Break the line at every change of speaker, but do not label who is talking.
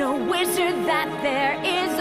no wizard that there is